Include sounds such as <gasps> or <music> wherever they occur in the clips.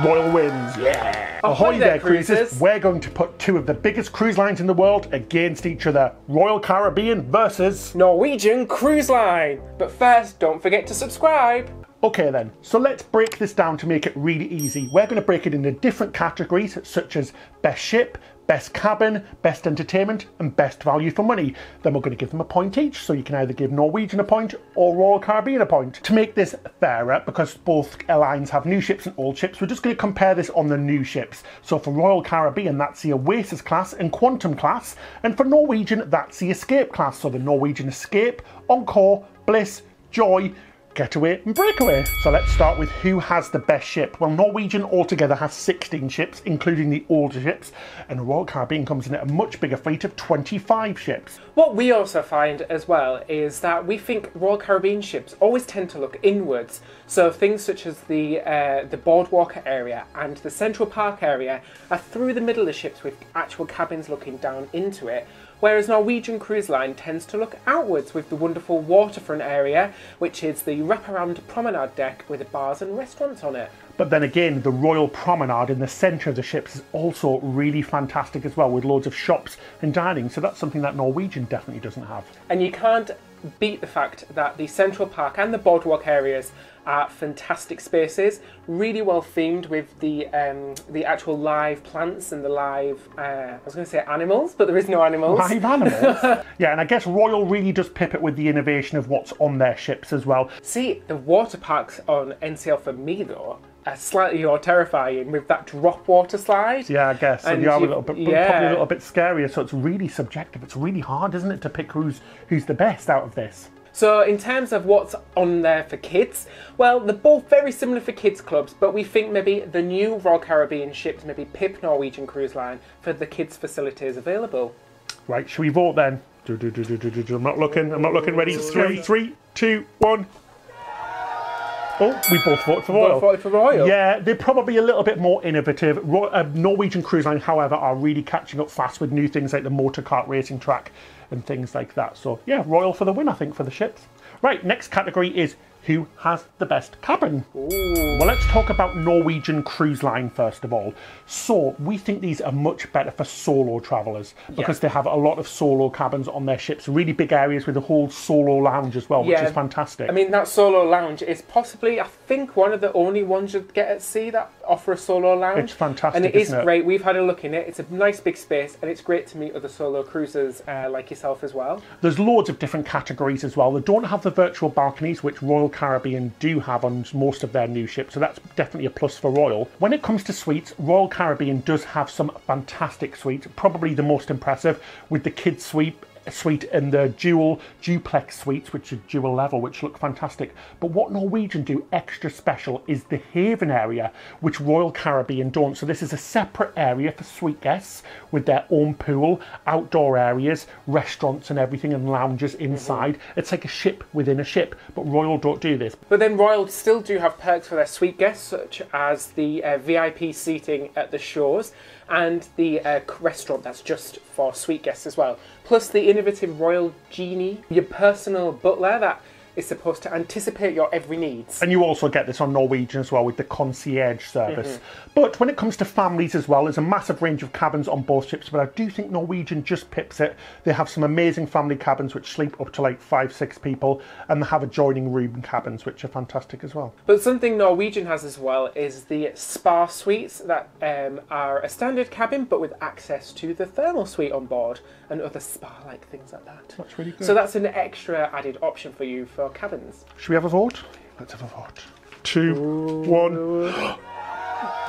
Royal wins. Yeah. Ahoy, there, cruisers. We're going to put two of the biggest cruise lines in the world against each other. Royal Caribbean versus Norwegian Cruise Line. But first, don't forget to subscribe. Okay then, so let's break this down to make it really easy. We're going to break it into different categories such as best ship, best cabin, best entertainment and best value for money. Then we're going to give them a point each, so you can either give Norwegian a point or Royal Caribbean a point. To make this fairer, because both airlines have new ships and old ships, we're just going to compare this on the new ships. So for Royal Caribbean, that's the Oasis class and Quantum class, and for Norwegian, that's the Escape class. So the Norwegian Escape, Encore, Bliss, Joy, Getaway and Breakaway. So let's start with who has the best ship. Well, Norwegian altogether has 16 ships, including the older ships, and Royal Caribbean comes in at a much bigger fleet of 25 ships. What we also find as well is that we think Royal Caribbean ships always tend to look inwards. So things such as the uh, the boardwalk area and the Central Park area are through the middle of ships with actual cabins looking down into it whereas Norwegian Cruise Line tends to look outwards with the wonderful waterfront area, which is the wraparound promenade deck with bars and restaurants on it. But then again, the Royal Promenade in the centre of the ships is also really fantastic as well, with loads of shops and dining. So that's something that Norwegian definitely doesn't have. And you can't beat the fact that the Central Park and the boardwalk areas are fantastic spaces, really well themed with the um, the actual live plants and the live, uh, I was going to say animals, but there is no animals. Live animals? <laughs> yeah, and I guess Royal really does pip it with the innovation of what's on their ships as well. See, the water parks on NCL for me though, are slightly more terrifying with that drop water slide. Yeah, I guess. And, and you are a little bit, yeah. probably a little bit scarier. So it's really subjective. It's really hard, isn't it, to pick who's who's the best out of this. So in terms of what's on there for kids, well, they're both very similar for kids clubs, but we think maybe the new Royal Caribbean ships, maybe PIP Norwegian Cruise Line, for the kids facilities available. Right, should we vote then? Do, do, do, do, do, do, do. I'm not looking. I'm not looking. Ready? Three, three, two, one. Oh, we both voted for Royal. Voted for Royal. Yeah, they're probably a little bit more innovative. Ro- uh, Norwegian Cruise Line, however, are really catching up fast with new things like the motor kart racing track and things like that. So yeah, Royal for the win, I think, for the ships. Right, next category is who has the best cabin. Ooh. Well, let's talk about Norwegian Cruise Line first of all. So, we think these are much better for solo travellers because yeah. they have a lot of solo cabins on their ships, really big areas with a whole solo lounge as well, yeah. which is fantastic. I mean, that solo lounge is possibly, I think, one of the only ones you get at sea that offer a solo lounge. It's fantastic. And it is it? great. We've had a look in it. It's a nice big space and it's great to meet other solo cruisers uh, like yourself as well. There's loads of different categories as well. They don't have the virtual balconies, which Royal Caribbean do have on most of their new ships, so that's definitely a plus for Royal. When it comes to suites, Royal Caribbean does have some fantastic suites, probably the most impressive with the kids suite suite and the dual duplex suites, which are dual level, which look fantastic. But what Norwegian do extra special is the Haven area, which Royal Caribbean don't. So this is a separate area for suite guests with their own pool, outdoor areas, restaurants and everything, and lounges inside. Mm-hmm. It's like a ship within a ship, but Royal don't do this. But then Royal still do have perks for their suite guests, such as the uh, VIP seating at the shores and the uh, restaurant that's just for suite guests as well. Plus the innovative Royal Genie, your personal butler that is supposed to anticipate your every needs. And you also get this on Norwegian as well with the concierge service. Mm-hmm. But when it comes to families as well, there's a massive range of cabins on both ships, but I do think Norwegian just pips it. They have some amazing family cabins which sleep up to like five, six people, and they have adjoining room cabins which are fantastic as well. But something Norwegian has as well is the spa suites that um, are a standard cabin but with access to the thermal suite on board and other spa like things like that. That's really good. So that's an extra added option for you for cabins. Should we have a vote? Let's have a vote. Two, Ooh. one. <gasps>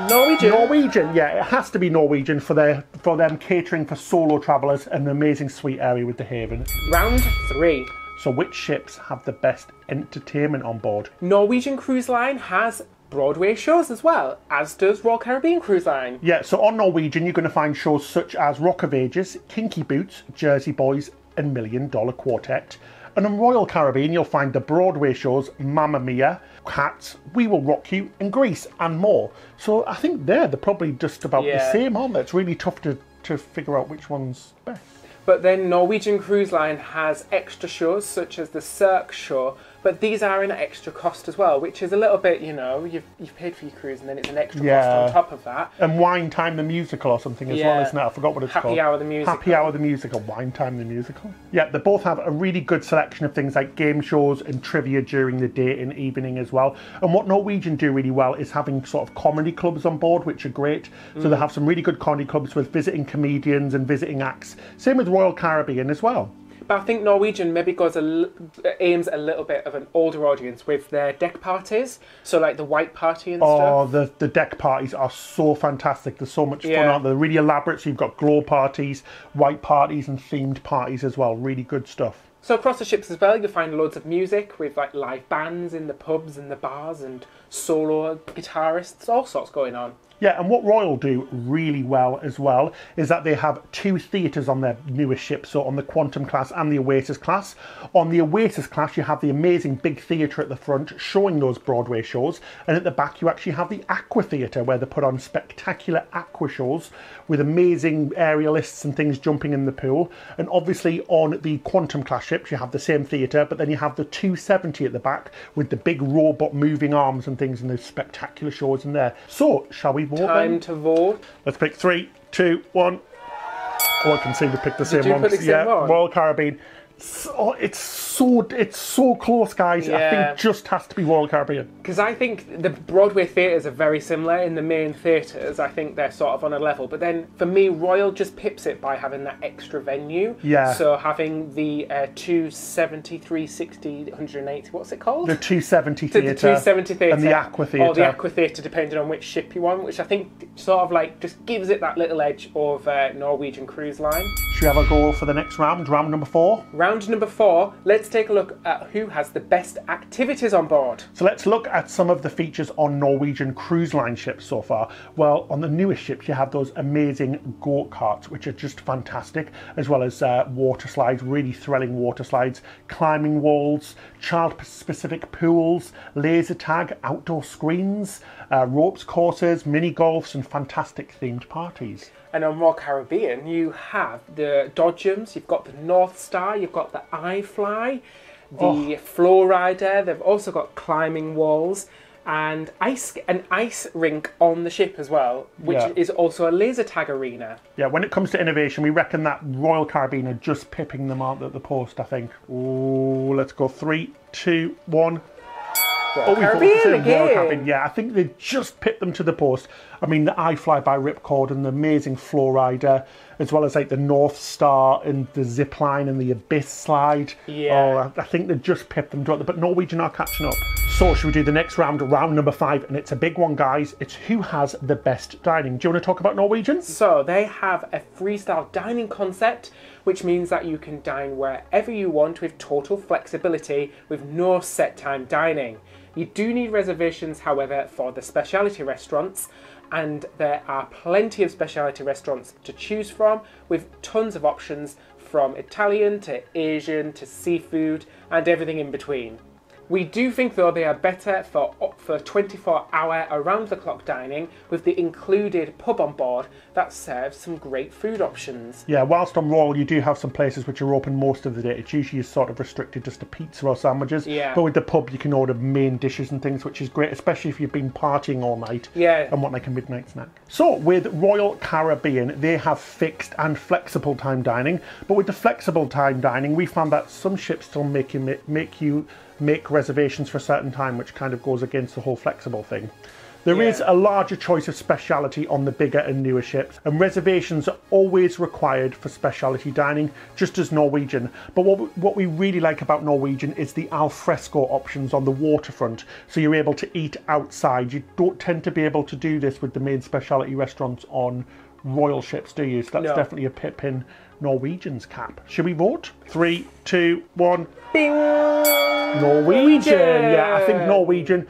Norwegian. Norwegian, yeah, it has to be Norwegian for their for them catering for solo travellers and an amazing suite area with the Haven. Round three. So, which ships have the best entertainment on board? Norwegian Cruise Line has Broadway shows as well, as does Royal Caribbean Cruise Line. Yeah, so on Norwegian, you're going to find shows such as Rock of Ages, Kinky Boots, Jersey Boys, and Million Dollar Quartet. And on Royal Caribbean, you'll find the Broadway shows Mamma Mia, Cats, We Will Rock You, and Grease, and more. So I think they're, they're probably just about yeah. the same, aren't they? It's really tough to, to figure out which one's best. But then Norwegian Cruise Line has extra shows such as the Cirque show but these are an extra cost as well, which is a little bit, you know, you've, you've paid for your cruise and then it's an extra Yeah. cost on top of that. And Wine Time the Musical or something as well, Yeah. isn't it? I forgot what it's Happy called. Hour the Musical. Happy Hour the Musical, Wine Time the Musical. Yeah, they both have a really good selection of things like game shows and trivia during the day and evening as well. And what Norwegian do really well is having sort of comedy clubs on board, which are great. So Mm. they have some really good comedy clubs with visiting comedians and visiting acts. Same with Royal Caribbean as well. But I think Norwegian maybe goes a l- aims a little bit of an older audience with their deck parties, so like the white party and Oh, stuff. the, the deck parties are so fantastic. They're so much fun, Yeah. aren't they? They're really elaborate. So you've got glow parties, white parties, and themed parties as well. Really good stuff. So across the ships as well, you'll find loads of music with like live bands in the pubs and the bars and solo guitarists, all sorts going on. Yeah, and what Royal do really well as well is that they have two theatres on their newest ship, so on the Quantum class and the Oasis class. On the Oasis class, you have the amazing big theatre at the front showing those Broadway shows, and at the back, you actually have the Aqua Theatre where they put on spectacular aqua shows with amazing aerialists and things jumping in the pool. And obviously, on the Quantum class ships, you have the same theatre, but then you have the 270 at the back with the big robot moving arms and things, and those spectacular shows in there. So, shall we vote Time then? to vote. Let's pick three, two, one. Oh, I can see we picked the same you one. the same yeah, one? Royal Caribbean. So, it's so it's so close, guys. I Yeah. think just has to be Royal Caribbean. Because I think the Broadway theatres are very similar in the main theatres. I think they're sort of on a level. But then for me, Royal just pips it by having that extra venue. Yeah. So having the uh, 270, 360, 180, what's it called? The 270 the, theatre. the 270 theatre. And the Aqua Theatre. Or the Aqua Theatre, depending on which ship you want, which I think sort of like just gives it that little edge of uh, Norwegian Cruise Line. Should we have a go for the next round? Round number four. Round number four, let's take a look at who has the best activities on board. So let's look at some of the features on Norwegian cruise line ships so far. Well, on the newest ships, you have those amazing go karts, which are just fantastic, as well as uh, water slides, really thrilling water slides, climbing walls, child specific pools, laser tag, outdoor screens, uh, ropes courses, mini golfs, and fantastic themed parties. And on Royal Caribbean, you have the Dodgems, you've got the North Star, you've got the iFly, the Flow Rider. They've also got climbing walls and ice an ice rink on the ship as well, which Yeah. is also a laser tag arena. Yeah, when it comes to innovation, we reckon that Royal Caribbean are just pipping them out at the post, I think. Oh, let's go three, two, one. Oh, we thought the Royal again. Caribbean. Yeah, I think they just pipped them to the post. I mean, the iFly by Ripcord and the amazing Flow Rider, as well as like the North Star and the zip line and the Abyss slide. Yeah. Oh, I- I think they just pipped them to it, but Norwegian are catching up. So, should we do the next round, round number five? And it's a big one, guys. It's who has the best dining. Do you want to talk about Norwegians? So they have a freestyle dining concept, which means that you can dine wherever you want with total flexibility with no set time dining. You do need reservations, however, for the specialty restaurants, and there are plenty of specialty restaurants to choose from with tons of options from Italian to Asian to seafood and everything in between. We do think though they are better for for 24 hour around the clock dining with the included pub on board that serves some great food options. Yeah, whilst on Royal, you do have some places which are open most of the day. It's usually sort of restricted just to pizza or sandwiches. Yeah. But with the pub, you can order main dishes and things, which is great, especially if you've been partying all night. Yeah. And want like a midnight snack. So with Royal Caribbean, they have fixed and flexible time dining. But with the flexible time dining, we found that some ships still make you make you make reservations for a certain time, which kind of goes against the whole flexible thing. There is Yeah. a larger choice of speciality on the bigger and newer ships, and reservations are always required for specialty dining, just as Norwegian. But what we, what we really like about Norwegian is the alfresco options on the waterfront, so you're able to eat outside. You don't tend to be able to do this with the main specialty restaurants on royal ships, do you? So that's No. definitely a pip in Norwegian's cap. Should we vote? Three, two, one. Bing! Norwegian. Yeah, I think Norwegian.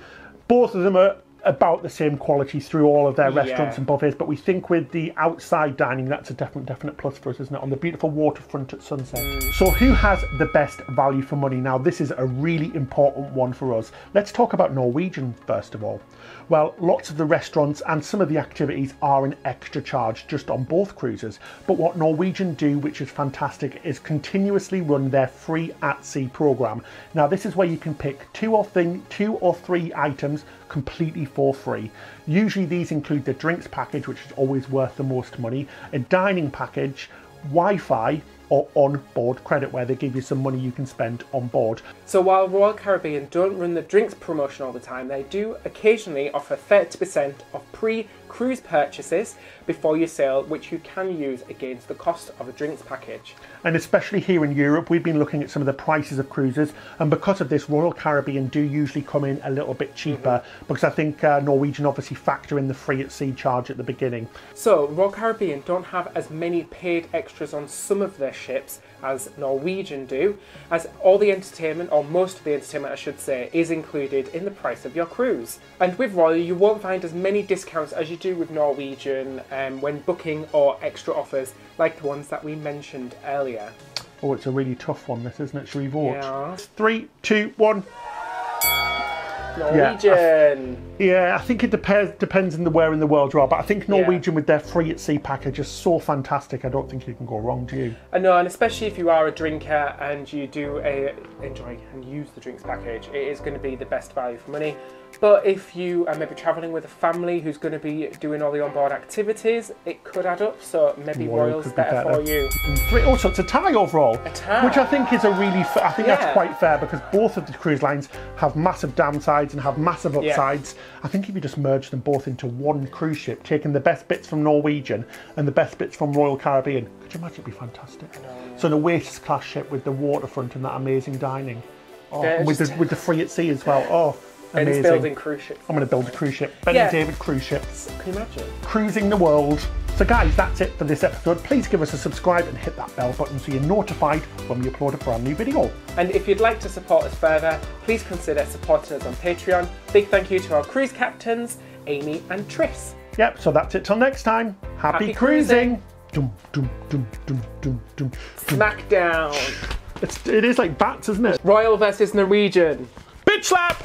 Both of them are about the same quality through all of their restaurants Yeah. and buffets, but we think with the outside dining, that's a definite, definite plus for us, isn't it? On the beautiful waterfront at sunset. Mm. So, who has the best value for money? Now, this is a really important one for us. Let's talk about Norwegian first of all. Well, lots of the restaurants and some of the activities are an extra charge just on both cruises. But what Norwegian do, which is fantastic, is continuously run their free at sea program. Now, this is where you can pick two or thing, two or three items completely for free. Usually, these include the drinks package, which is always worth the most money, a dining package, Wi-Fi, or on-board credit, where they give you some money you can spend on board. So while Royal Caribbean don't run the drinks promotion all the time, they do occasionally offer 30% of pre-cruise purchases before you sail, which you can use against the cost of a drinks package. And especially here in Europe, we've been looking at some of the prices of cruises, and because of this, Royal Caribbean do usually come in a little bit cheaper because I think uh, Norwegian obviously factor in the free at sea charge at the beginning. So Royal Caribbean don't have as many paid extras on some of their ships as Norwegian do, as all the entertainment, or most of the entertainment I should say, is included in the price of your cruise. And with Royal, you won't find as many discounts as you do with Norwegian um, when booking or extra offers like the ones that we mentioned earlier. Oh, it's a really tough one, this isn't it? Should we vote? Yeah. Three, two, one. Norwegian. Yeah, I think it depends depends on the where in the world you are, but I think Norwegian with their free at sea package is so fantastic. I don't think you can go wrong, do you? I know, and especially if you are a drinker and you do uh, enjoy and use the drinks package, it is going to be the best value for money. But if you are maybe travelling with a family who's going to be doing all the onboard activities, it could add up. So maybe Royal Royal's could be better, better. for you. Three, oh, so it's a tie overall, tie. which I think is a really. Fa- I think Yeah. that's quite fair because both of the cruise lines have massive downsides and have massive Yeah. upsides. I think if you just merge them both into one cruise ship, taking the best bits from Norwegian and the best bits from Royal Caribbean, could you imagine? It'd be fantastic. So an Oasis class ship with the waterfront and that amazing dining, oh, with the with the free at sea as well. Oh, And it's amazing! building cruise ships. I'm going to build a cruise ship. Ben Yeah. and David cruise ships Can you imagine? cruising the world. So, guys, that's it for this episode. Please give us a subscribe and hit that bell button so you're notified when we upload a brand new video. And if you'd like to support us further, please consider supporting us on Patreon. Big thank you to our cruise captains, Amy and Tris. Yep, so that's it till next time. Happy, Happy cruising. Dum, dum, dum, dum. Smackdown. It's, it is like bats, isn't it? Royal versus Norwegian. Bitch slap!